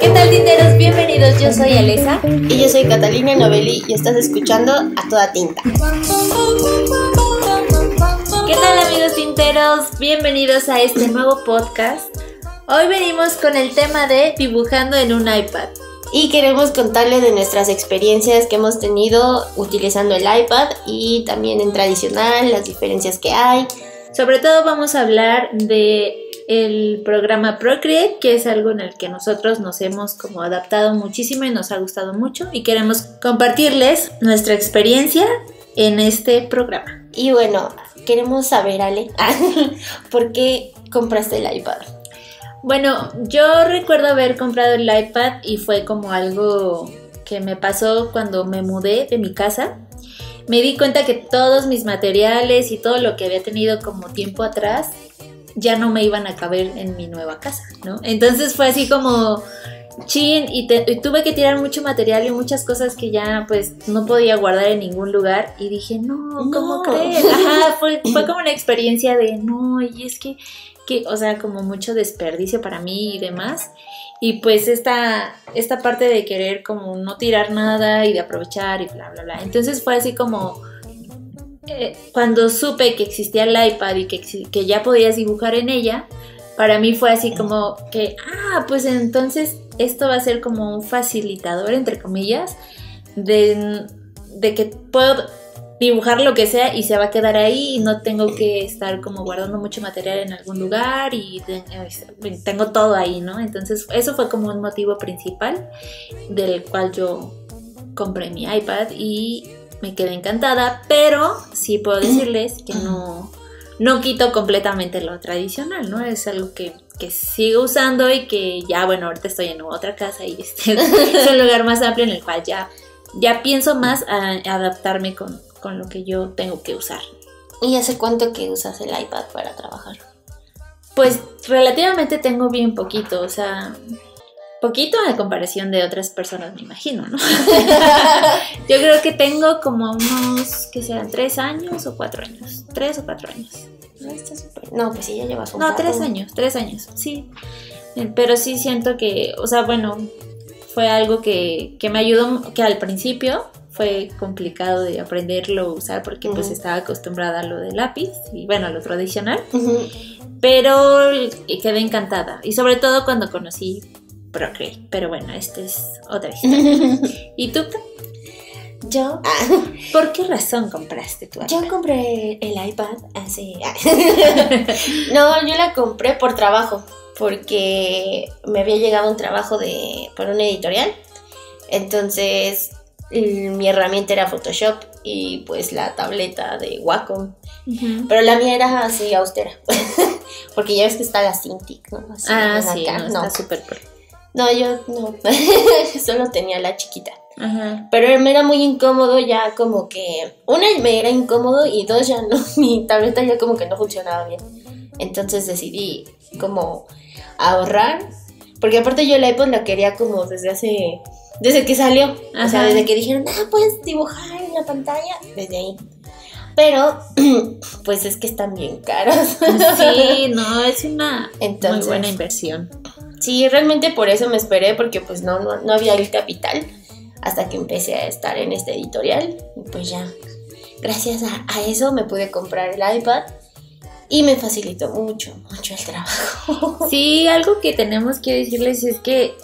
¿Qué tal, tinteros? Bienvenidos, yo soy Alesa. Y yo soy Catalina Novelli y estás escuchando A Toda Tinta. ¿Qué tal, amigos tinteros? Bienvenidos a este nuevo podcast. Hoy venimos con el tema de dibujando en un iPad. Y queremos contarles de nuestras experiencias que hemos tenido utilizando el iPad y también en tradicional, las diferencias que hay. Sobre todo vamos a hablar de el programa Procreate, que es algo en el que nosotros nos hemos como adaptado muchísimo y nos ha gustado mucho y queremos compartirles nuestra experiencia en este programa. Y bueno, queremos saber, Ale, ¿por qué compraste el iPad? Bueno, yo recuerdo haber comprado el iPad y fue como algo que me pasó cuando me mudé de mi casa. Me di cuenta que todos mis materiales y todo lo que había tenido como tiempo atrás ya no me iban a caber en mi nueva casa, ¿no? Entonces fue así como chin y, tuve que tirar mucho material y muchas cosas que ya pues no podía guardar en ningún lugar y dije, no, ¿cómo crees? Ajá, fue, fue como una experiencia de, no, y es que o sea, como mucho desperdicio para mí y demás. Y pues esta, esta parte de querer como no tirar nada y de aprovechar y bla, bla, bla. Entonces fue así como cuando supe que existía el iPad y que, que ya podías dibujar en ella, para mí fue así como que, ah, pues entonces esto va a ser como un facilitador, entre comillas, de, de que puedo dibujar lo que sea y se va a quedar ahí y no tengo que estar como guardando mucho material en algún lugar y tengo todo ahí, ¿no? Entonces eso fue como un motivo principal del cual yo compré mi iPad y me quedé encantada, pero sí puedo decirles que no, no quito completamente lo tradicional, ¿no? Es algo que, que sigo usando y que ya, bueno, ahorita estoy en otra casa y este es un lugar más amplio en el cual ya, ya pienso más a adaptarme con, con lo que yo tengo que usar. ¿Y hace cuánto que usas el iPad para trabajar? Pues relativamente tengo bien poquito, o sea, poquito a comparación de otras personas, me imagino, ¿no? yo creo que tengo como unos, que sean tres años o cuatro años, tres o cuatro años. No, pues sí, ya llevas un No, tres años, tres años, sí. Pero sí siento que, o sea, bueno, fue algo que, que me ayudó, que al principio fue complicado de aprenderlo a usar porque pues estaba acostumbrada a lo de lápiz y bueno, a lo tradicional. Pero quedé encantada y sobre todo cuando conocí Procreate. Pero bueno, esta es otra historia. ¿Y tú? Yo. ¿Por qué razón compraste tu iPad? Yo compré el iPad hace. no, yo la compré por trabajo. Porque me había llegado un trabajo de por una editorial. Entonces mi herramienta era Photoshop y pues la tableta de Wacom. Pero la mía era así austera. Porque ya ves que está la Cintiq, ¿no? ah, sí, no, está súper No, yo no. Solo tenía la chiquita. Pero me era muy incómodo ya como que... Una, me era incómodo y dos, ya no. Mi tableta ya como que no funcionaba bien. Entonces decidí como ahorrar. Porque aparte yo el iPod la quería como desde hace desde que salió. O sea, desde que dijeron, ah, puedes dibujar en la pantalla. Desde ahí. Pero, pues es que están bien caros. Sí, no, es una muy buena inversión. Sí, realmente por eso me esperé, porque pues no, no, había el capital hasta que empecé a estar en este editorial. Y pues ya, gracias a, a eso me pude comprar el iPad y me facilitó mucho, mucho el trabajo. Sí, algo que tenemos que decirles es que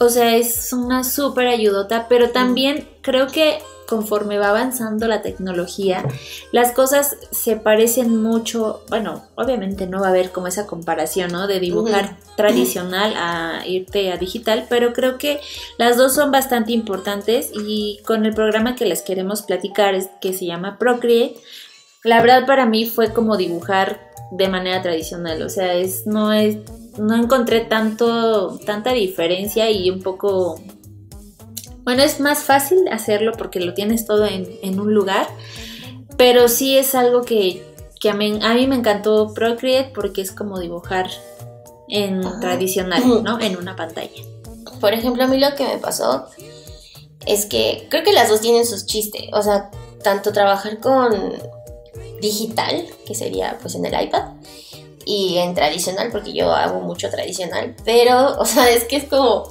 o sea, es una súper ayudota, pero también creo que conforme va avanzando la tecnología, las cosas se parecen mucho, bueno, obviamente no va a haber como esa comparación, ¿no? De dibujar tradicional a irte a digital, pero creo que las dos son bastante importantes y con el programa que les queremos platicar, que se llama Procreate, la verdad para mí fue como dibujar de manera tradicional, o sea, es, no es no encontré tanto, tanta diferencia y un poco... Bueno, es más fácil hacerlo porque lo tienes todo en, un lugar, pero sí es algo que, a, mí, a, mí, me encantó Procreate porque es como dibujar en tradicional, ¿no? En una pantalla. Por ejemplo, a mí lo que me pasó es que creo que las dos tienen sus chistes, o sea, tanto trabajar con digital, que sería pues en el iPad, y en tradicional, porque yo hago mucho tradicional, pero, o sea, es que es como,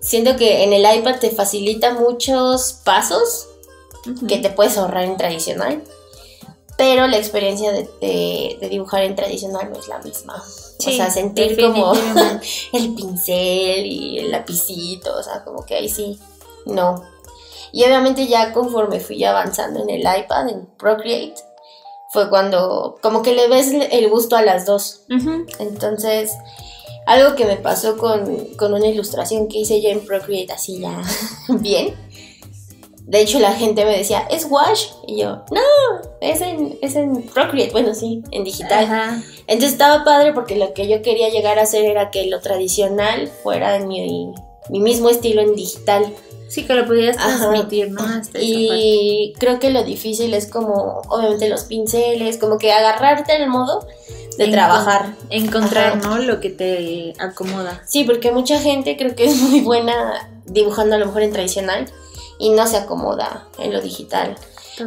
siento que en el iPad te facilita muchos pasos que te puedes ahorrar en tradicional, pero la experiencia de, dibujar en tradicional no es la misma. o sea, sentir como el pincel y el lapicito, o sea, como que ahí sí, no. Y obviamente ya conforme fui avanzando en el iPad, en Procreate, fue cuando como que le ves el gusto a las dos. Entonces, algo que me pasó con, una ilustración que hice ya en Procreate así ya bien. De hecho, la gente me decía, ¿es wash? Y yo, no, es en, es en Procreate. Bueno, sí, en digital. Entonces estaba padre porque lo que yo quería llegar a hacer era que lo tradicional fuera mi, mi mismo estilo en digital. Sí, que lo pudieras transmitir, ¿no? y creo que lo difícil es como, obviamente, los pinceles, como que agarrarte en el modo de trabajar. Encontrar, ¿no? Lo que te acomoda. Sí, porque mucha gente creo que es muy buena dibujando a lo mejor en tradicional y no se acomoda en lo digital.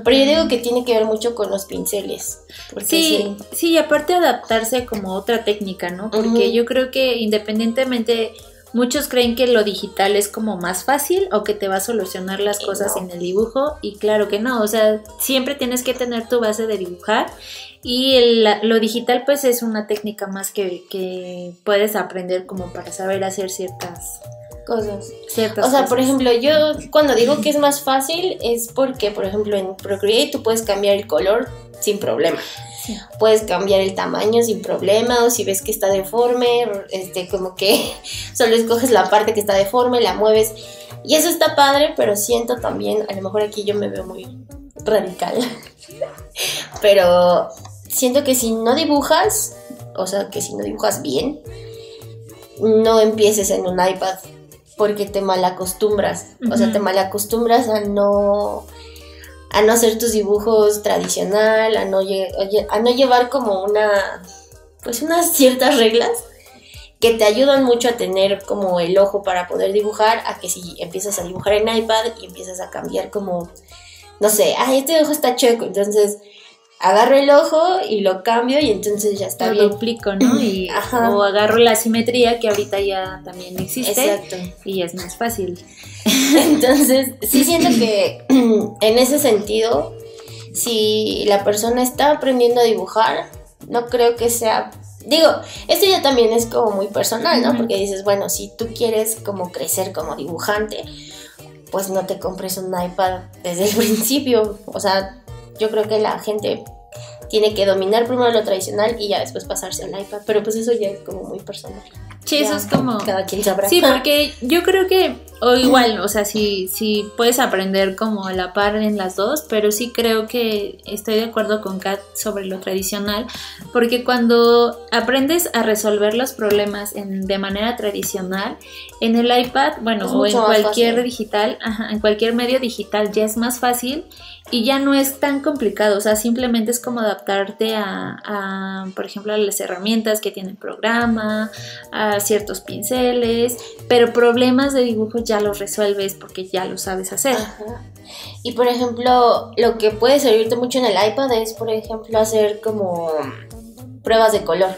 Pero yo digo que tiene que ver mucho con los pinceles. Sí, sí, sí, y aparte adaptarse como otra técnica, ¿no? Porque yo creo que independientemente Muchos creen que lo digital es como más fácil o que te va a solucionar las cosas en el dibujo y claro que no, o sea, siempre tienes que tener tu base de dibujar y lo digital pues es una técnica más que, que, puedes aprender como para saber hacer ciertas cosas. Ciertas o sea, por ejemplo, yo cuando digo que es más fácil es porque, por ejemplo, en Procreate tú puedes cambiar el color sin problema. Puedes cambiar el tamaño sin problema o si ves que está deforme, este, como que solo escoges la parte que está deforme, la mueves. Y eso está padre, pero siento también, a lo mejor aquí yo me veo muy radical, pero siento que si no dibujas, o sea, que si no dibujas bien, no empieces en un iPad porque te malacostumbras, o sea, te malacostumbras a no a no hacer tus dibujos tradicional, a no, a no llevar como una, pues unas ciertas reglas que te ayudan mucho a tener como el ojo para poder dibujar, a que si empiezas a dibujar en iPad y empiezas a cambiar como, no sé, ah, este ojo está chueco, entonces agarro el ojo y lo cambio y entonces ya está lo bien. ¿no? Y, o agarro la simetría que ahorita ya también existe Exacto. y es más fácil. Entonces, sí siento que en ese sentido, si la persona está aprendiendo a dibujar, no creo que sea... Digo, esto ya también es como muy personal, ¿no? Porque dices, bueno, si tú quieres como crecer como dibujante, pues no te compres un iPad desde el principio. O sea, yo creo que la gente tiene que dominar primero lo tradicional y ya después pasarse al iPad, pero pues eso ya es como muy personal. Sí, eso es como... Cada quien sabrá. Sí, porque yo creo que, o igual, o sea, sí, sí puedes aprender como a la par en las dos, pero sí creo que estoy de acuerdo con Kat sobre lo tradicional, porque cuando aprendes a resolver los problemas en, de manera tradicional, en el iPad, bueno, o en cualquier digital, ajá, en cualquier medio digital ya es más fácil y ya no es tan complicado, o sea, simplemente es como adaptarte a, a por ejemplo, a las herramientas que tiene el programa, a ciertos pinceles, pero problemas de dibujo ya los resuelves porque ya lo sabes hacer. Y por ejemplo, lo que puede servirte mucho en el iPad es, por ejemplo, hacer como pruebas de color.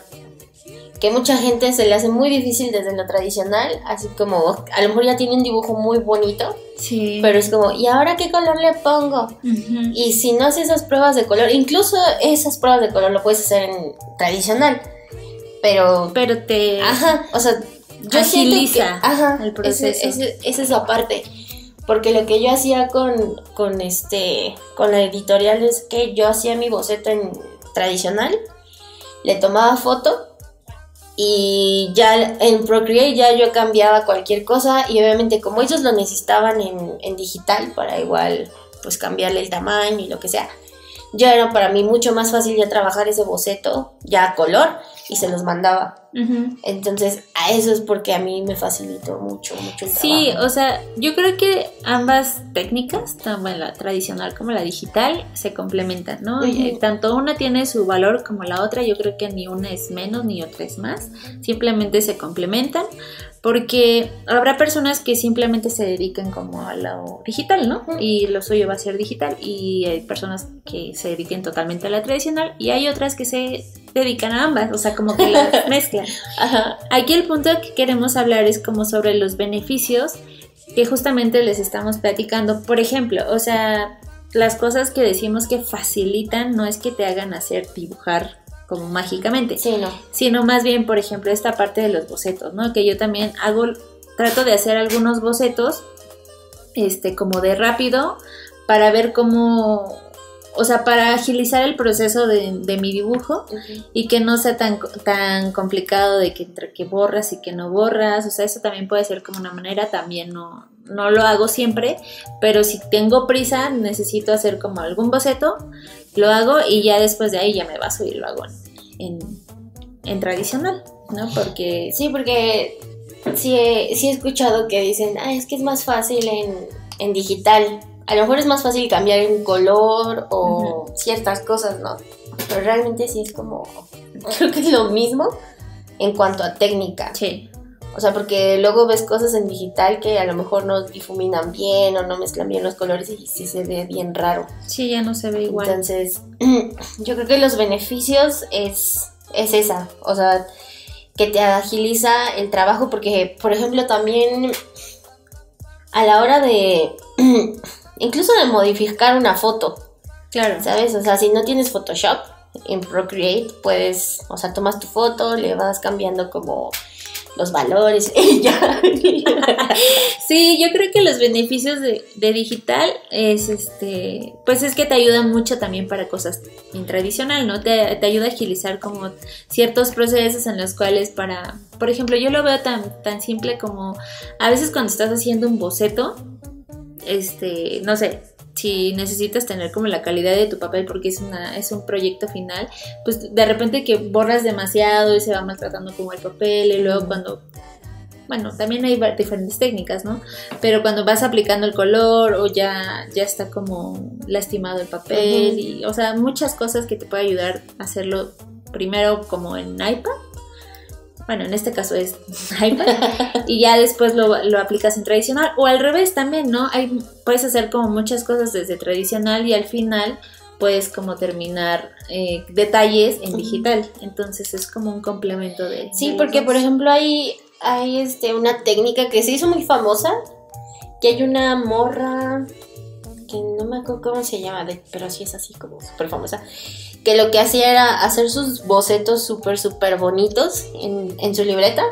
Que mucha gente se le hace muy difícil desde lo tradicional, así como a lo mejor ya tiene un dibujo muy bonito, sí. pero es como, ¿y ahora qué color le pongo? Y si no haces esas pruebas de color, incluso esas pruebas de color lo puedes hacer en tradicional pero... Pero te... Ajá, o sea, yo agiliza ajá, el proceso. Ese, es esa parte. Porque lo que yo hacía con, con, este, con la editorial es que yo hacía mi boceto en tradicional, le tomaba foto y ya en Procreate ya yo cambiaba cualquier cosa y obviamente como ellos lo necesitaban en, en digital para igual pues cambiarle el tamaño y lo que sea, ya era para mí mucho más fácil ya trabajar ese boceto ya a color y se los mandaba. Entonces, a eso es porque a mí me facilitó mucho, mucho el Sí, o sea, yo creo que ambas técnicas, tanto la tradicional como la digital, se complementan, ¿no? Tanto una tiene su valor como la otra, yo creo que ni una es menos ni otra es más, simplemente se complementan porque habrá personas que simplemente se dediquen como a lo digital, ¿no? Y lo suyo va a ser digital y hay personas que se dediquen totalmente a la tradicional y hay otras que se dedican a ambas, o sea, como que las mezclan. Aquí el punto que queremos hablar es como sobre los beneficios que justamente les estamos platicando. Por ejemplo, o sea, las cosas que decimos que facilitan no es que te hagan hacer dibujar como mágicamente, sí, no. sino más bien, por ejemplo, esta parte de los bocetos, ¿no? Que yo también hago, trato de hacer algunos bocetos, este, como de rápido, para ver cómo o sea, para agilizar el proceso de, mi dibujo y que no sea tan, tan complicado de que entre que borras y que no borras, o sea, eso también puede ser como una manera, también no, no lo hago siempre, pero si tengo prisa, necesito hacer como algún boceto, lo hago y ya después de ahí ya me baso y lo hago en, en tradicional, ¿no? Porque... Sí, porque sí he, sí he escuchado que dicen, ah, es que es más fácil en, en digital a lo mejor es más fácil cambiar un color o ciertas cosas, ¿no? Pero realmente sí es como, creo que es lo mismo en cuanto a técnica. Sí. O sea, porque luego ves cosas en digital que a lo mejor no difuminan bien o no mezclan bien los colores y sí se ve bien raro. Sí, ya no se ve igual. Entonces, yo creo que los beneficios es, es esa. O sea, que te agiliza el trabajo porque, por ejemplo, también a la hora de incluso de modificar una foto. Claro. ¿Sabes? O sea, si no tienes Photoshop en Procreate, puedes, o sea, tomas tu foto, le vas cambiando como los valores sí, yo creo que los beneficios de, digital es este, pues es que te ayuda mucho también para cosas tradicional, ¿no? Te, te, ayuda a agilizar como ciertos procesos en los cuales para, por ejemplo, yo lo veo tan, tan simple como a veces cuando estás haciendo un boceto, este, no sé, si necesitas tener como la calidad de tu papel porque es, una, es un proyecto final, pues de repente que borras demasiado y se va maltratando como el papel y luego cuando... Bueno, también hay diferentes técnicas, ¿no? Pero cuando vas aplicando el color o ya, ya está como lastimado el papel y, o sea, muchas cosas que te pueden ayudar a hacerlo primero como en iPad bueno, en este caso es iPad, y ya después lo, aplicas en tradicional, o al revés también, ¿no? Hay, puedes hacer como muchas cosas desde tradicional y al final puedes como terminar eh, detalles en digital, entonces es como un complemento de... Sí, porque por ejemplo hay, hay este, una técnica que se hizo muy famosa, que hay una morra que no me acuerdo cómo se llama, pero sí es así como súper famosa, que lo que hacía era hacer sus bocetos súper, súper bonitos en, su libreta,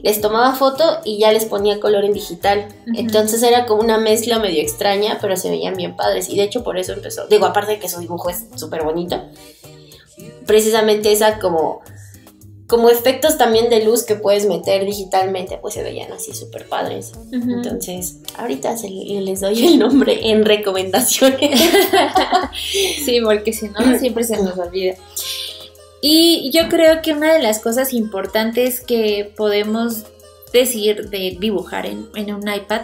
les tomaba foto y ya les ponía color en digital. Entonces era como una mezcla medio extraña, pero se veían bien padres. Y de hecho por eso empezó, digo, aparte de que su dibujo es súper bonito, precisamente esa como como efectos también de luz que puedes meter digitalmente, pues se veían así súper padres. Entonces, ahorita les doy el nombre en recomendaciones. sí, porque si no, siempre se nos olvida. Y yo creo que una de las cosas importantes que podemos decir de dibujar en, en un iPad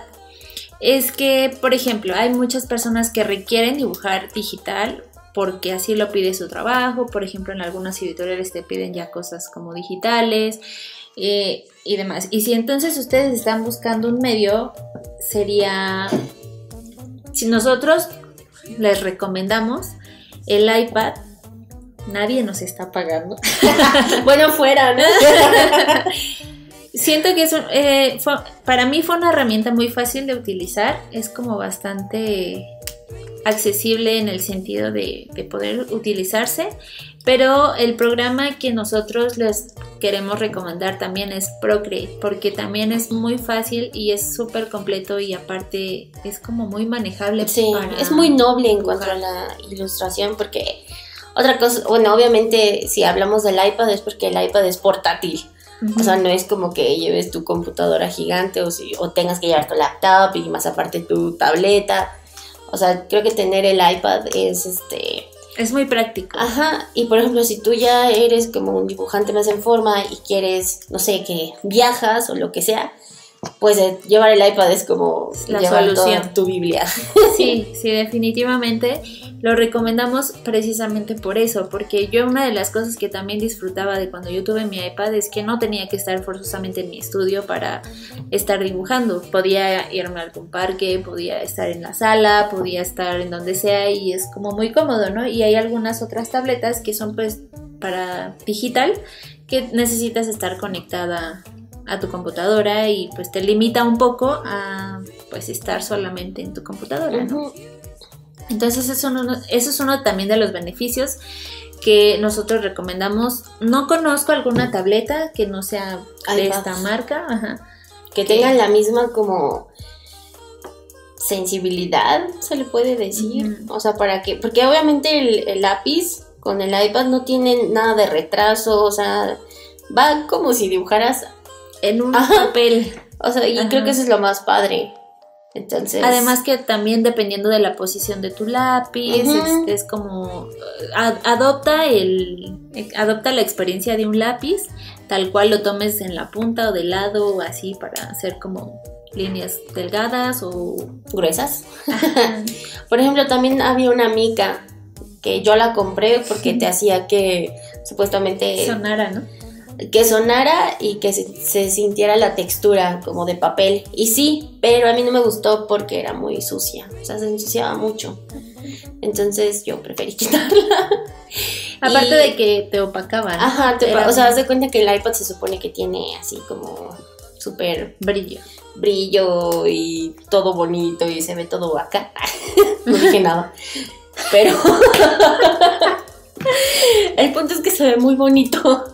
es que, por ejemplo, hay muchas personas que requieren dibujar digital porque así lo pide su trabajo. Por ejemplo, en algunas editoriales te piden ya cosas como digitales eh, y demás. Y si entonces ustedes están buscando un medio, sería, si nosotros les recomendamos el iPad, nadie nos está pagando. bueno, fuera, ¿no? Siento que es eh, para mí fue una herramienta muy fácil de utilizar, es como bastante accesible en el sentido de, poder utilizarse, pero el programa que nosotros les queremos recomendar también es Procreate, porque también es muy fácil y es súper completo y aparte es como muy manejable. Sí, es muy noble en cuanto a la ilustración, porque otra cosa, bueno, obviamente si hablamos del iPad es porque el iPad es portátil. O sea, no es como que lleves tu computadora gigante o, si, o tengas que llevar tu laptop y más aparte tu tableta. O sea, creo que tener el iPad es este... Es muy práctico. Ajá, y por ejemplo, si tú ya eres como un dibujante más en forma y quieres, no sé, que viajas o lo que sea, pues eh, llevar el iPad es como la solución. tu Biblia. Sí, sí, definitivamente lo recomendamos precisamente por eso, porque yo una de las cosas que también disfrutaba de cuando yo tuve mi iPad es que no tenía que estar forzosamente en mi estudio para estar dibujando. Podía irme a algún parque, podía estar en la sala, podía estar en donde sea y es como muy cómodo, ¿no? Y hay algunas otras tabletas que son pues para digital que necesitas estar conectada a tu computadora y pues te limita un poco a pues estar solamente en tu computadora, ¿no? Entonces eso, eso es uno también de los beneficios que nosotros recomendamos. No conozco alguna tableta que no sea de esta marca, Ajá. que tengan la misma como sensibilidad, se le puede decir. O sea, para que, porque obviamente el, lápiz con el iPad no tiene nada de retraso, o sea, va como si dibujaras en un papel. O sea, y creo que eso es lo más padre. Entonces. Además que también dependiendo de la posición de tu lápiz, es, como adopta el adopta la experiencia de un lápiz, tal cual lo tomes en la punta o de lado o así para hacer como líneas delgadas o gruesas. Por ejemplo, también había una mica que yo la compré porque te hacía que supuestamente sonara, ¿no? Que sonara y que se, sintiera la textura como de papel. Y sí, pero a mí no me gustó porque era muy sucia, o sea, se ensuciaba mucho. Entonces yo preferí quitarla. Aparte de que te opacaba. Ajá, o sea, haz de cuenta que el iPad se supone que tiene así como súper brillo. Brillo y todo bonito y se ve todo acá. no dije nada. Pero el punto es que se ve muy bonito.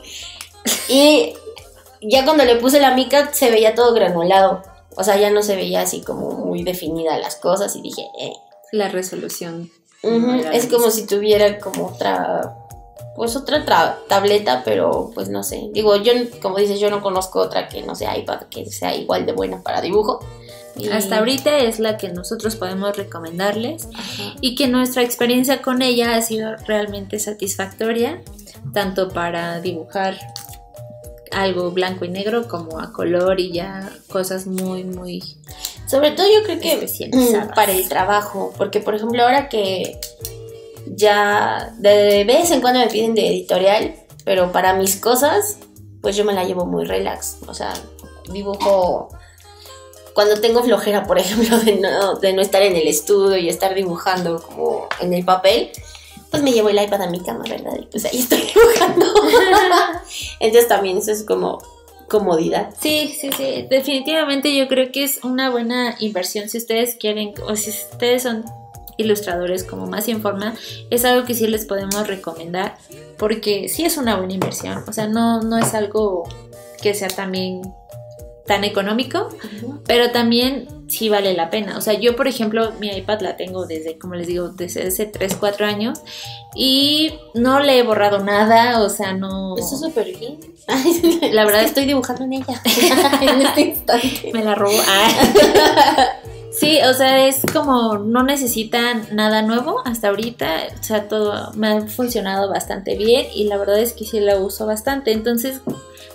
Y ya cuando le puse la mica se veía todo granulado. O sea, ya no se veía así como muy definida las cosas y dije, eh. La resolución. es como si tuviera como otra, pues otra tableta, pero pues no sé. Digo, yo, como dices, yo no conozco otra que no sea iPad, que sea igual de buena para dibujo. Hasta ahorita es la que nosotros podemos recomendarles y que nuestra experiencia con ella ha sido realmente satisfactoria, tanto para dibujar algo blanco y negro como a color y ya cosas muy, muy... Sobre todo yo creo que para el trabajo, porque por ejemplo ahora que ya de vez en cuando me piden de editorial, pero para mis cosas, pues yo me la llevo muy relax, o sea, dibujo cuando tengo flojera, por ejemplo, de no, de no estar en el estudio y estar dibujando como en el papel, pues me llevo el iPad a mi cama, ¿verdad? Y pues ahí estoy dibujando. Entonces también eso es como comodidad. Sí, sí, sí. Definitivamente yo creo que es una buena inversión si ustedes quieren o si ustedes son ilustradores como más en forma, es algo que sí les podemos recomendar porque sí es una buena inversión. O sea, no, no es algo que sea también tan económico, pero también sí vale la pena. O sea, yo, por ejemplo, mi iPad la tengo desde, como les digo, desde hace 3, 4 años y no le he borrado nada, o sea, no... Eso es súper bien. la verdad estoy dibujando en ella en este instante. Me la robó. Ah. Sí, o sea, es como no necesitan nada nuevo hasta ahorita, o sea, todo me ha funcionado bastante bien y la verdad es que sí la uso bastante, entonces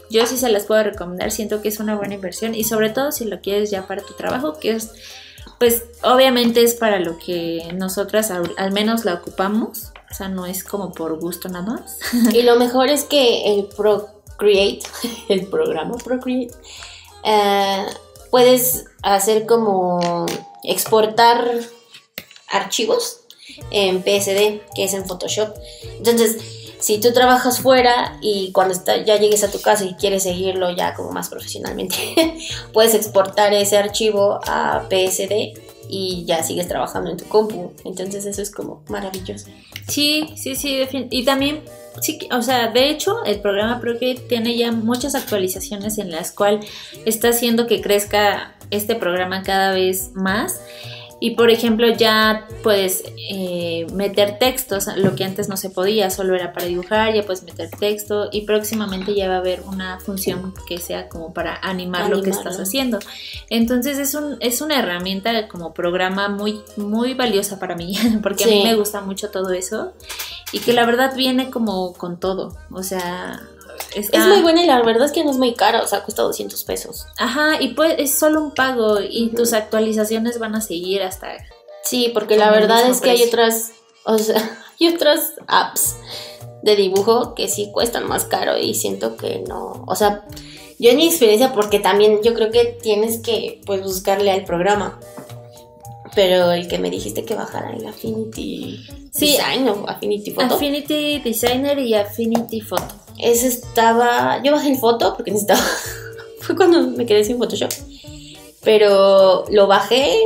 yo sí se las puedo recomendar, siento que es una buena inversión y sobre todo si lo quieres ya para tu trabajo, que es, pues obviamente es para lo que nosotras al, menos la ocupamos, o sea, no es como por gusto nada más. Y lo mejor es que el Procreate, el programa Procreate, eh, puedes hacer como exportar archivos en PSD, que es en Photoshop. Entonces, si tú trabajas fuera y cuando ya llegues a tu casa y quieres seguirlo ya como más profesionalmente, puedes exportar ese archivo a PSD y ya sigues trabajando en tu compu. Entonces eso es como maravilloso. Sí, sí, sí. Y también, sí, o sea, de hecho, el programa Procreate tiene ya muchas actualizaciones en las cuales está haciendo que crezca este programa cada vez más. Y por ejemplo ya puedes eh, meter textos, lo que antes no se podía, solo era para dibujar, ya puedes meter texto y próximamente ya va a haber una función que sea como para animar lo que estás haciendo. Entonces es, un, es una herramienta como programa muy, muy valiosa para mí, porque a mí me gusta mucho todo eso y que la verdad viene como con todo, o sea, es muy buena y la verdad es que no es muy cara, o sea, cuesta 200 pesos. Ajá, y pues es solo un pago y tus actualizaciones van a seguir hasta... Sí, porque la verdad es que hay otras, o sea, hay otras apps de dibujo que sí cuestan más caro y siento que no, o sea, yo en mi experiencia, porque también yo creo que tienes que pues buscarle al programa. Pero el que me dijiste que bajara el Affinity Design o Affinity Photo. Affinity Designer y Affinity Photo. Ese estaba. Yo bajé el foto porque necesitaba. Fue cuando me quedé sin Photoshop. Pero lo bajé,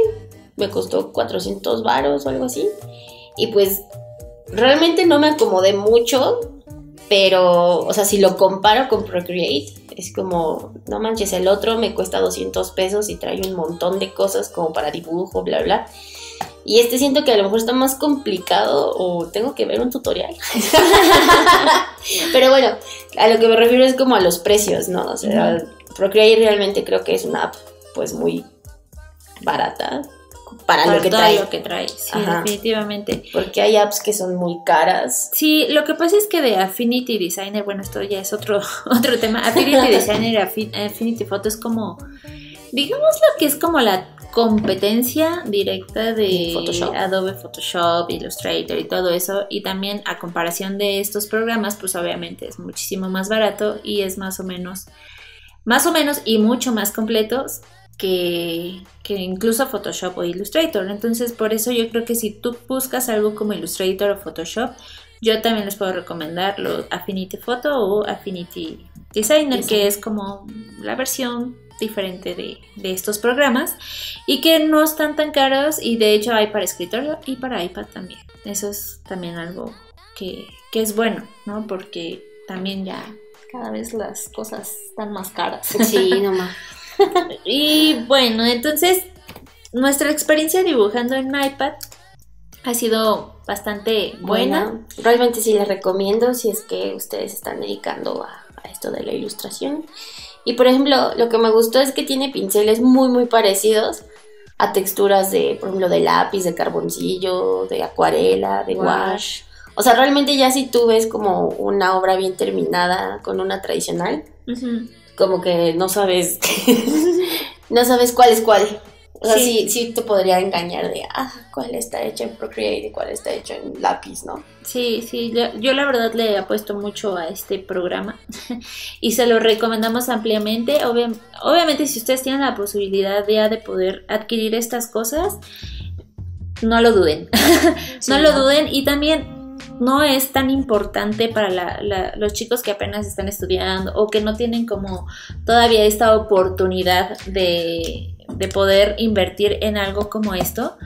me costó 400 varos o algo así. Y pues realmente no me acomodé mucho, pero, o sea, si lo comparo con Procreate, es como, no manches, el otro me cuesta 200 pesos y trae un montón de cosas como para dibujo, bla, bla. Y este siento que a lo mejor está más complicado o tengo que ver un tutorial. Pero bueno, a lo que me refiero es como a los precios, ¿no? O sea, Procreate realmente creo que es una app pues muy barata para, lo que trae. lo que trae, sí, definitivamente. Porque hay apps que son muy caras. Sí, lo que pasa es que de Affinity Designer, bueno, esto ya es otro, otro tema. Affinity Designer y Affinity Photo es como, digamos lo que es como la competencia directa de Adobe Photoshop, Illustrator y todo eso. Y también a comparación de estos programas, pues obviamente es muchísimo más barato y es más o menos, más o menos y mucho más completos que, incluso Photoshop o Illustrator. Entonces, por eso yo creo que si tú buscas algo como Illustrator o Photoshop, yo también les puedo recomendar los Affinity Photo o Affinity Designer, que es como la versión diferente de, estos programas y que no están tan caros y de hecho hay para escritorio y para iPad también. Eso es también algo que, que es bueno, ¿no? Porque también ya cada vez las cosas están más caras. Sí, nomás. y bueno, entonces nuestra experiencia dibujando en iPad ha sido bastante buena. Realmente sí les recomiendo si es que ustedes están dedicando a, esto de la ilustración. Y por ejemplo, lo que me gustó es que tiene pinceles muy muy parecidos a texturas de, por ejemplo, de lápiz, de carboncillo, de acuarela, de wash. O sea, realmente ya si tú ves como una obra bien terminada con una tradicional, como que no sabes, no sabes cuál es cuál. O sea, sí. sí, te podría engañar de, ah, cuál está hecho en Procreate y cuál está hecho en lápiz, ¿no? Sí, sí, yo, la verdad le he apuesto mucho a este programa y se lo recomendamos ampliamente. obviamente si ustedes tienen la posibilidad ya de poder adquirir estas cosas, no lo duden, no lo duden y también no es tan importante para los chicos que apenas están estudiando o que no tienen como todavía esta oportunidad de, poder invertir en algo como esto.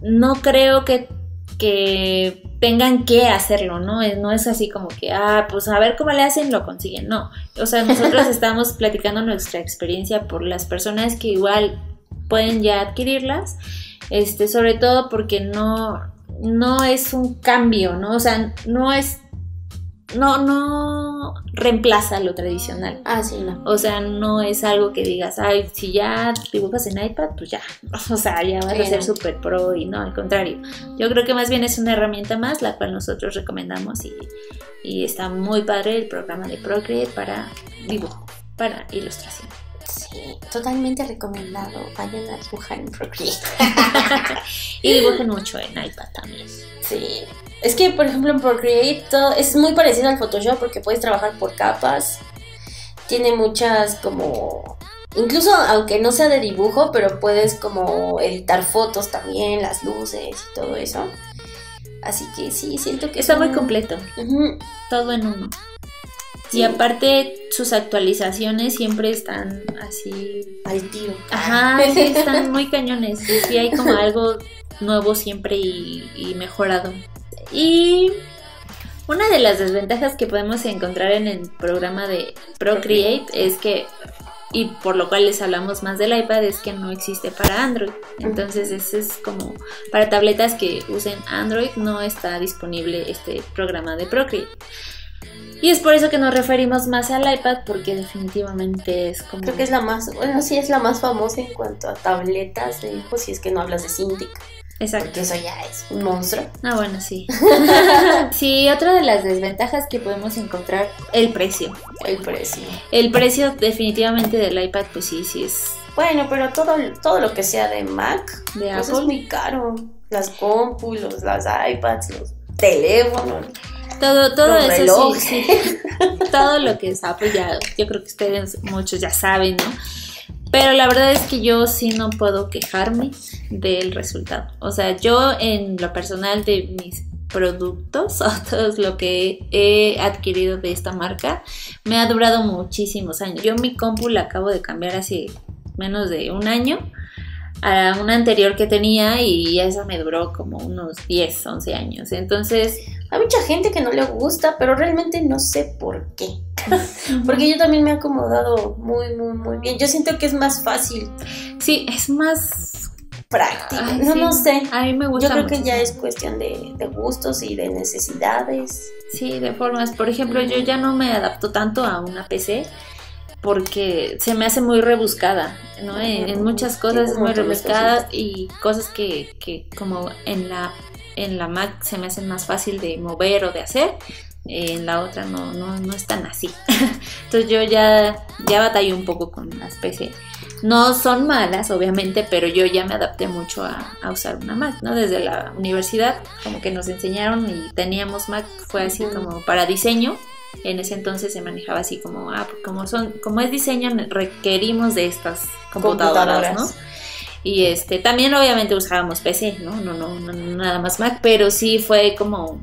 No creo que, que tengan que hacerlo, ¿no? No es así como que, ah, pues a ver cómo le hacen, lo consiguen. No, o sea, nosotros estamos platicando nuestra experiencia por las personas que igual pueden ya adquirirlas, este, sobre todo porque no, no es un cambio, ¿no? O sea, no es no, no reemplaza lo tradicional. Ah, sí, no. O sea, no es algo que digas, ay, si ya dibujas en iPad, pues ya. O sea, ya vas a ser super pro y no, al contrario. Yo creo que más bien es una herramienta más, la cual nosotros recomendamos y, y está muy padre el programa de Procreate para dibujo, para ilustración. Sí, totalmente recomendado. Vayan a dibujar en Procreate. y dibujen mucho en iPad también. Sí. Es que, por ejemplo, en Procreate es muy parecido al Photoshop porque puedes trabajar por capas. Tiene muchas como... Incluso aunque no sea de dibujo, pero puedes como editar fotos también, las luces y todo eso. Así que sí, siento que... Está muy completo. Todo en uno. Y aparte sus actualizaciones siempre están así al tiro. Ajá, sí, están muy cañones. Sí, hay como algo nuevo siempre y, mejorado. Y una de las desventajas que podemos encontrar en el programa de Procreate es que, y por lo cual les hablamos más del iPad, es que no existe para Android. Entonces, ese es como para tabletas que usen Android, no está disponible este programa de Procreate. Y es por eso que nos referimos más al iPad, porque definitivamente es como... Creo que es la más, bueno, sí es la más famosa en cuanto a tabletas de hijos, si es que no hablas de Cintiq. Exacto. Porque eso ya es un monstruo. Ah, bueno, sí. sí, otra de las desventajas que podemos encontrar, el precio. El precio. El precio definitivamente del iPad, pues sí, sí es... Bueno, pero todo, todo lo que sea de Mac, de pues es muy caro. Las compus, las iPads, los teléfonos. Todo, todo eso sí, Todo lo que es Apple ya, yo creo que ustedes muchos ya saben, ¿no? Pero la verdad es que yo sí no puedo quejarme del resultado. O sea, yo en lo personal de mis productos o todo lo que he adquirido de esta marca me ha durado muchísimos años. Yo mi compu la acabo de cambiar hace menos de un año a una anterior que tenía y esa me duró como unos 10, 11 años. Entonces... Hay mucha gente que no le gusta, pero realmente no sé por qué. Porque yo también me he acomodado muy, muy, muy bien. Yo siento que es más fácil. Sí, es más práctico. no, no sé. A mí me gusta. Yo creo que ya es cuestión de, de, gustos y de necesidades. Sí, de formas. Por ejemplo, yo ya no me adapto tanto a una PC porque se me hace muy rebuscada, ¿no? En, muchas cosas es muy rebuscada y cosas que, que, como en la, en la Mac se me hacen más fácil de mover o de hacer, en la otra no, no, no es tan así. Entonces yo ya, ya batallé un poco con las PC. No son malas, obviamente, pero yo ya me adapté mucho a, a, usar una Mac, ¿no? Desde la universidad, como que nos enseñaron y teníamos Mac, fue así como para diseño en ese entonces se manejaba así como, ah, pues como son, como es diseño, requerimos de estas computadoras, ¿no? Y este, también obviamente usábamos PC, ¿no? No, no, no, nada más Mac, pero sí fue como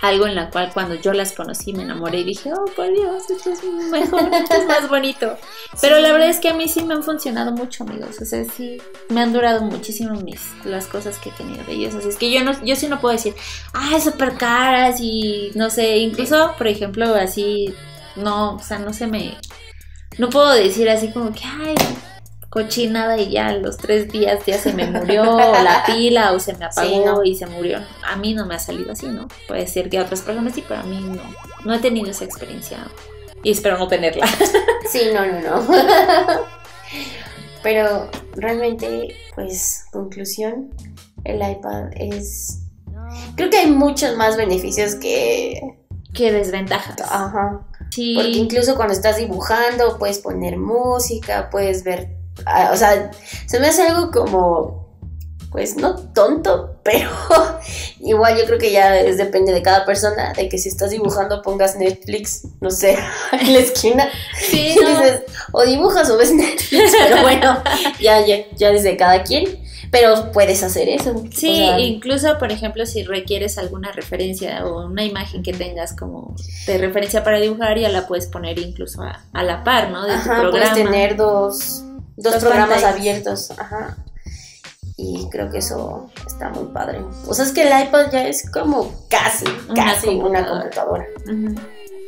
algo en la cual cuando yo las conocí me enamoré y dije, oh, por Dios, esto es mejor, esto es más bonito. Pero la verdad es que a mí sí me han funcionado mucho, amigos. O sea, sí, me han durado muchísimo mis, las cosas que he tenido de ellos. Así es que yo, no, yo sí no puedo decir, ah, súper caras y no sé, incluso, por ejemplo, así, no, o sea, no se me... No puedo decir así como que, ay, cochinada y ya los tres días ya se me murió la pila o se me apagó y se murió. A mí no me ha salido así, ¿no? Puede ser que a otras personas sí, pero a mí no. No he tenido esa experiencia y espero no tenerla. Sí, no, no, no. Pero realmente, pues, conclusión, el iPad es... Creo que hay muchos más beneficios que... Que desventajas. Ajá. Sí. Porque incluso cuando estás dibujando puedes poner música, puedes ver o sea, se me hace algo como, pues no tonto, pero igual yo creo que ya es, depende de cada persona, de que si estás dibujando pongas Netflix, no sé, en la esquina. Sí, dices, o dibujas o ves Netflix, pero bueno, ya, ya, ya desde cada quien. Pero puedes hacer eso. Sí, incluso, por ejemplo, si requieres alguna referencia o una imagen que tengas como de referencia para dibujar, ya la puedes poner incluso a, la par, ¿no? De tu programa. Puedes tener dos, dos, programas abiertos. Ajá. Y creo que eso está muy padre. O sea, es que el iPad ya es como casi, casi una computadora.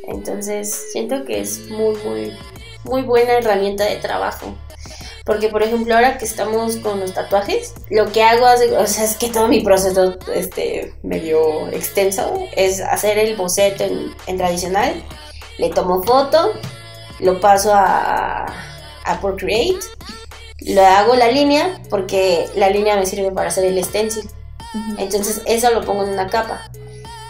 Entonces, siento que es muy, muy, muy buena herramienta de trabajo. Porque, por ejemplo, ahora que estamos con los tatuajes, lo que hago, o sea, es que todo mi proceso este, medio extenso es hacer el boceto en, en tradicional, le tomo foto, lo paso a, a Procreate, le hago la línea porque la línea me sirve para hacer el stencil. Entonces eso lo pongo en una capa.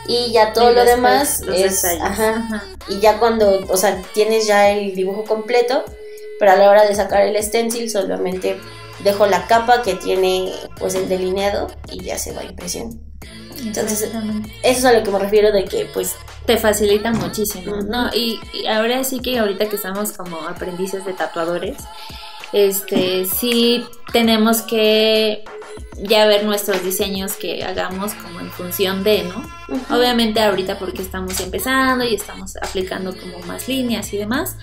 Y ya todo lo demás es... Ajá, Y ya cuando, o sea, tienes ya el dibujo completo, pero a la hora de sacar el stencil solamente dejo la capa que tiene pues el delineado y ya se va a impresión. Entonces, eso es a lo que me refiero de que pues te facilita muchísimo, ¿no? Y, ahora sí que ahorita que estamos como aprendices de tatuadores, este sí tenemos que ya ver nuestros diseños que hagamos como en función de, ¿no? Obviamente ahorita porque estamos empezando y estamos aplicando como más líneas y demás,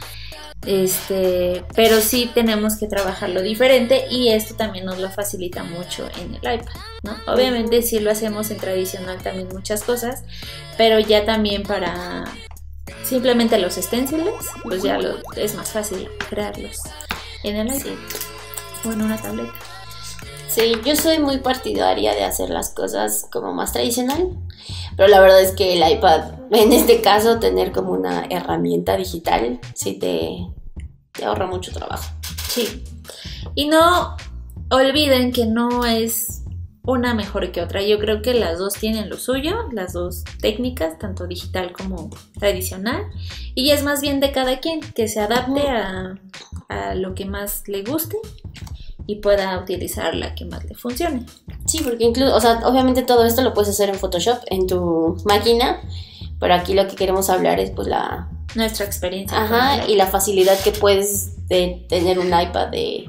este, pero sí tenemos que trabajarlo diferente y esto también nos lo facilita mucho en el iPad, ¿no? Obviamente sí lo hacemos en tradicional también muchas cosas, pero ya también para simplemente los stencils, pues ya lo, es más fácil crearlos en el iPad o en una tableta. Sí, yo soy muy partidaria de hacer las cosas como más tradicional, pero la verdad es que el iPad, en este caso, tener como una herramienta digital, sí te, te ahorra mucho trabajo. Sí. Y no olviden que no es una mejor que otra. Yo creo que las dos tienen lo suyo, las dos técnicas, tanto digital como tradicional. Y es más bien de cada quien que se adapte a, a lo que más le guste y pueda utilizar la que más le funcione. Sí, porque incluso, o sea, obviamente todo esto lo puedes hacer en Photoshop, en tu máquina, pero aquí lo que queremos hablar es pues la, nuestra experiencia. Ajá, y la facilidad que puedes de tener un iPad de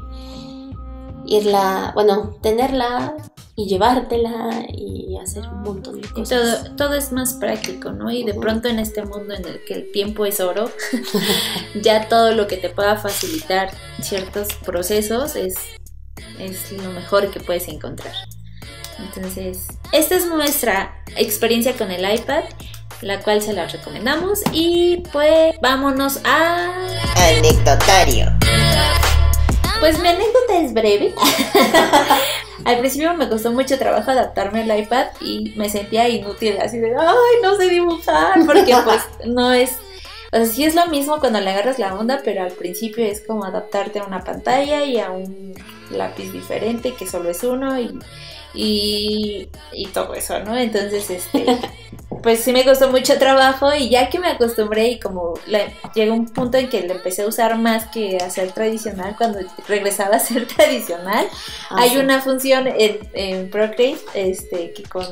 irla, bueno, tenerla y llevártela y hacer un montón de cosas. Todo, todo es más práctico, ¿no? Y de pronto en este mundo en el que el tiempo es oro, ya todo lo que te pueda facilitar ciertos procesos es, es lo mejor que puedes encontrar. Entonces, esta es nuestra experiencia con el iPad, la cual se la recomendamos. Y pues vámonos a... Anecdotario. Pues mi anécdota es breve. Al principio me costó mucho trabajo adaptarme al iPad y me sentía inútil, así de, ay, no sé dibujar, porque pues no es, o sea, sí es lo mismo cuando le agarras la onda, pero al principio es como adaptarte a una pantalla y a un lápiz diferente que solo es uno y y, y todo eso, ¿no? Entonces, este, pues sí me costó mucho trabajo y ya que me acostumbré y como llegó un punto en que le empecé a usar más que hacer tradicional, cuando regresaba a ser tradicional, ah, hay una función en, en Procreate este, que con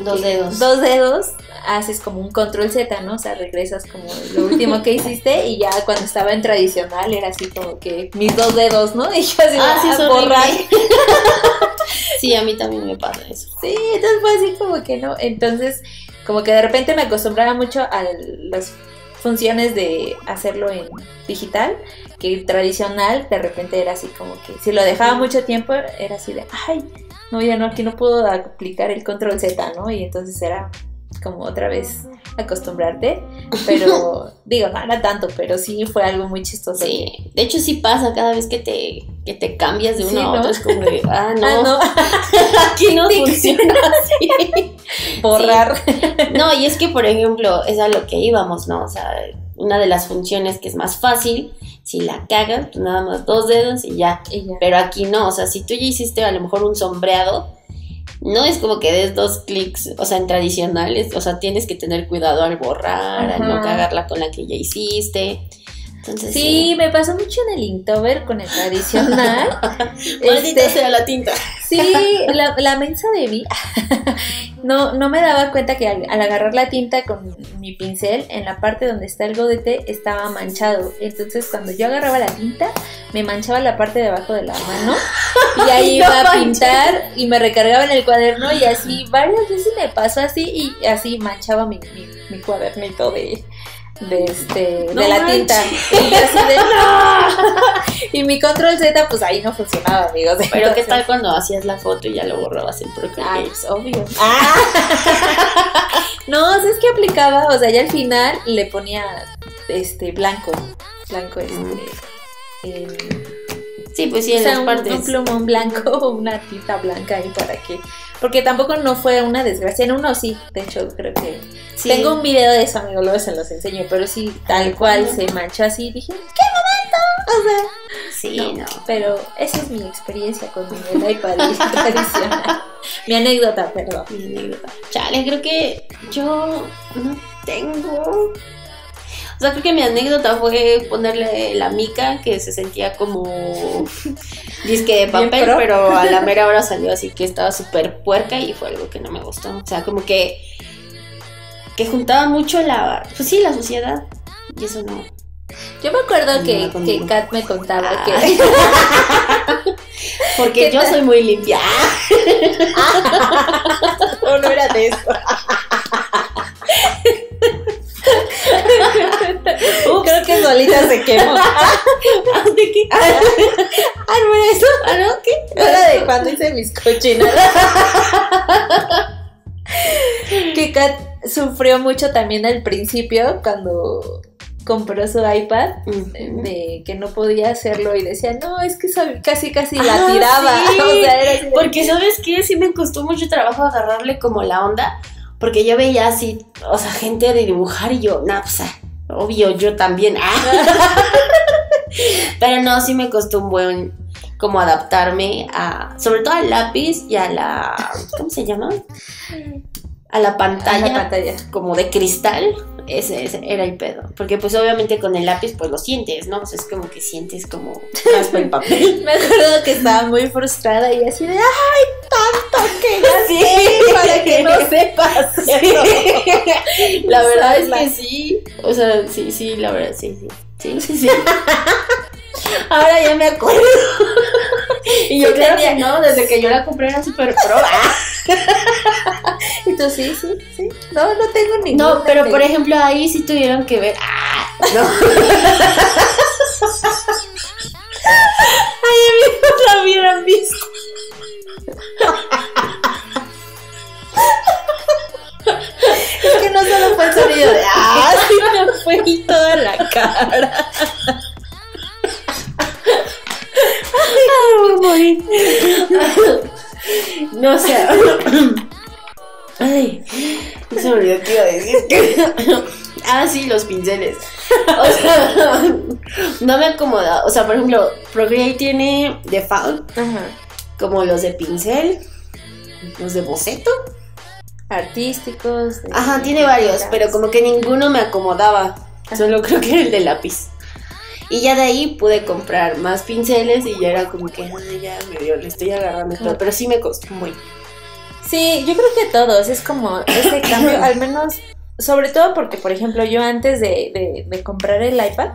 Dos dedos. Dos dedos, haces como un control Z, ¿no? O sea, regresas como lo último que hiciste y ya cuando estaba en tradicional era así como que mis dos dedos, ¿no? Y yo así, ah, sí, a borrar. sí, a mí también me pasa eso. Sí, entonces fue así como que no. Entonces, como que de repente me acostumbraba mucho a las funciones de hacerlo en digital, que tradicional de repente era así como que si lo dejaba mucho tiempo era así de, ay, no, ya no, aquí no puedo aplicar el control Z, ¿no? Y entonces era como otra vez acostumbrarte, pero digo, no era tanto, pero sí fue algo muy chistoso. Sí, de hecho sí pasa cada vez que te, que te cambias de uno a otro, es como de, ah, no, ah, no. aquí no funciona así. Borrar. No, y es que, por ejemplo, es a lo que íbamos, ¿no? O sea, una de las funciones que es más fácil si la cagas, pues nada más dos dedos y ya. Pero aquí no, o sea, si tú ya hiciste a lo mejor un sombreado, no es como que des dos clics, o sea, en tradicionales, o sea, tienes que tener cuidado al borrar, al no cagarla con la que ya hiciste sí, me pasó mucho en el Inktober con el tradicional. Maldita este, sea la tinta. Sí, la, la mensa de mí. no, no me daba cuenta que al, agarrar la tinta con mi pincel, en la parte donde está el godete estaba manchado. Entonces, cuando yo agarraba la tinta, me manchaba la parte de abajo de la mano. Y ahí iba a pintar y me recargaba en el cuaderno. Y así varias veces me pasó así y así manchaba mi, mi, mi cuadernito de de este de la tinta. Y mi control Z pues ahí no funcionaba amigos. Pero qué tal cuando hacías la foto y ya lo borrabas en Procreate ah, pues, obvio. Ah. no es que aplicaba o sea ya al final le ponía este blanco blanco este sí pues sí en las un, partes un plumón blanco o una tinta blanca ahí para que porque tampoco no fue una desgracia. En uno sí, de hecho, creo que. Tengo un video de eso, amigo, luego se los enseño. Pero sí, tal cual se manchó así. Dije, ¿qué momento? O sea. Sí, no, Pero esa es mi experiencia con el iPad tradicional. mi anécdota, perdón. Mi anécdota. Chale, creo que yo no tengo o sea, creo que mi anécdota fue ponerle la mica, que se sentía como disque de papel, pero a la mera hora salió así que estaba súper puerca y fue algo que no me gustó. O sea, como que, que juntaba mucho la, pues sí, la sociedad. Y eso no. Yo me acuerdo que, que Kat me contaba que... Porque yo soy muy limpia. no, no era de eso. Creo que solita se quemó. ¿De qué? Ah, no era eso. ¿Ah, no? ¿Qué? Era de cuando hice mis cochinadas. que Kat sufrió mucho también al principio cuando compró su iPad de que no podía hacerlo y decía, no, es que casi casi la ah, tiraba. Porque sabes qué, sí me costó mucho trabajo agarrarle como la onda, porque yo veía así, o sea, gente de dibujar y yo, nah, pues, obvio, yo también. Ah. Pero no, sí me costó un buen como adaptarme a, sobre todo al lápiz y a la, ¿cómo se llama? A la pantalla, a la pantalla. como de cristal, ese, era el pedo. Porque pues obviamente con el lápiz pues lo sientes, ¿no? O sea, es como que sientes como raspa el papel. Me acuerdo que estaba muy frustrada y así de, ay, tanto que gasté para que no sepas. Sí. La verdad es que sí. O sea, sí, sí, la verdad, sí, sí. Sí, sí, sí. Ahora ya me acuerdo. Y yo creo que no, desde que yo la compré era súper pro. y tú sí, sí, sí. No, no tengo ni No, pero por ejemplo ahí sí tuvieron que ver. ¡Ah! No. Ay, amigos, la hubieran visto. Es que no solo fue el sonido de ¡ah! Sino fue toda la cara. No sé. Ay, se me olvidó que iba a decir. ah, sí, los pinceles. O sea, no me acomoda. O sea, por ejemplo, Procreate tiene default, como los de pincel, los de boceto. Artísticos. Ajá, tiene varios, pero como que ninguno me acomodaba. Solo creo que era el de lápiz. Y ya de ahí pude comprar más pinceles y ya era como que, ay, ya medio le estoy agarrando todo. Pero sí me costó muy. Sí, yo creo que todos. Es como ese cambio, al menos, sobre todo porque, por ejemplo, yo antes de, de, comprar el iPad,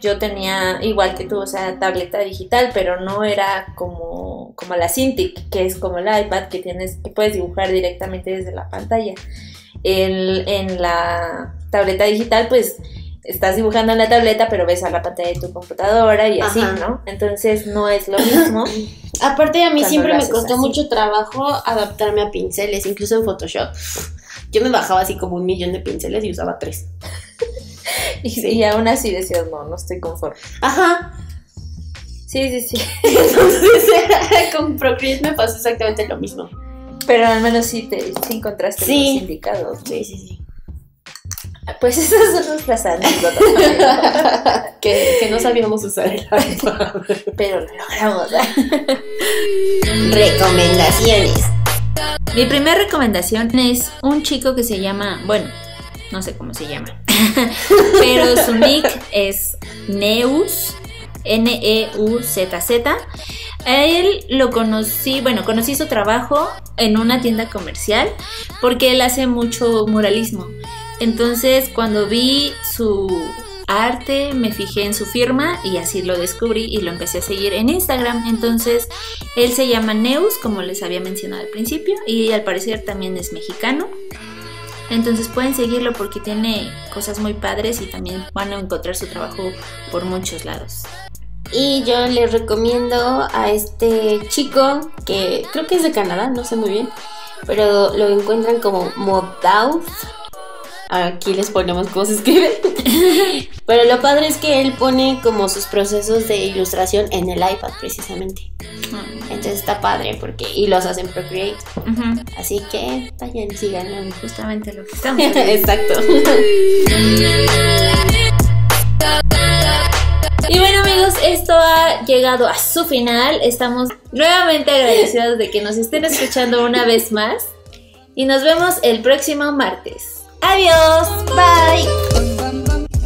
yo tenía, igual que tú, o sea, tableta digital, pero no era como, como la Cintiq, que es como el iPad que tienes, que puedes dibujar directamente desde la pantalla. En, en la tableta digital, pues estás dibujando en la tableta, pero ves a la pantalla de tu computadora y así, ¿no? Entonces no es lo mismo. Aparte a mí siempre me costó mucho trabajo adaptarme a pinceles, incluso en Photoshop. Yo me bajaba así como un millón de pinceles y usaba tres. y, aún así decías, no, no estoy conforme. Ajá. Sí, sí, sí. Entonces con Procreate me pasó exactamente lo mismo. Pero al menos sí te encontraste los indicados. Sí, sí, sí. Pues esas son nuestras anécdotas. que, que no sabíamos usar el iPad. Pero lo logramos. Recomendaciones. Mi primera recomendación es un chico que se llama, bueno, no sé cómo se llama, pero su nick es Neus, N-E-U-Z-Z. A él lo conocí, bueno, conocí su trabajo en una tienda comercial porque él hace mucho muralismo. Entonces cuando vi su arte, me fijé en su firma y así lo descubrí y lo empecé a seguir en Instagram. Entonces él se llama Neus, como les había mencionado al principio, y al parecer también es mexicano. Entonces pueden seguirlo porque tiene cosas muy padres y también van a encontrar su trabajo por muchos lados. Y yo les recomiendo a este chico que creo que es de Canadá, no sé muy bien, pero lo encuentran como Modauth Aquí les ponemos cómo se escribe. Pero lo padre es que él pone como sus procesos de ilustración en el iPad precisamente. Ah. Entonces está padre porque y los hacen Procreate. Así que vayan sigan justamente lo que estamos. Exacto. Y bueno amigos, esto ha llegado a su final. Estamos nuevamente agradecidos de que nos estén escuchando una vez más. Y nos vemos el próximo martes. Adiós, bye.